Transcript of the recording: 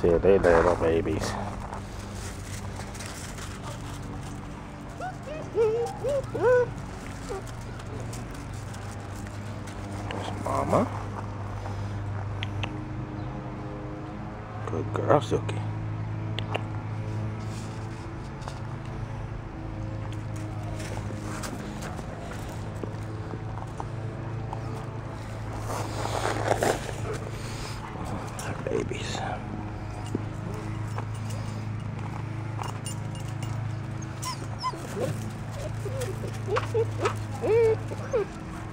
Shit, they little babies. There's mama. Good girl, Suki. babies. Oh,